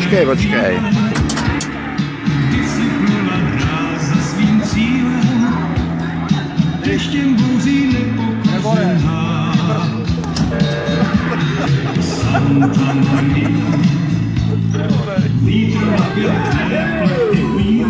Počkej, počkej. Deštěm bouří nepokořená. Santa Maria, vítr na pěkné plechty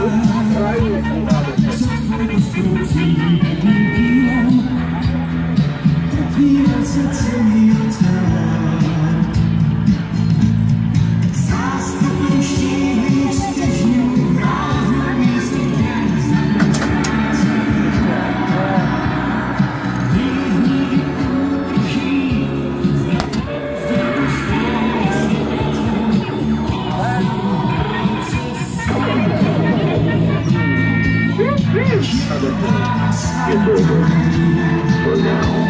It's over. For now.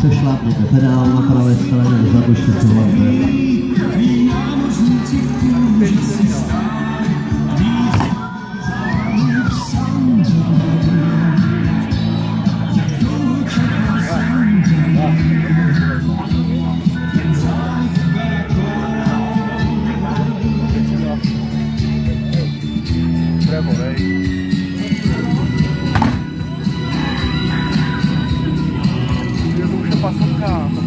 se šlápněte pedál na pravé straně, zabušte si hlavně. car.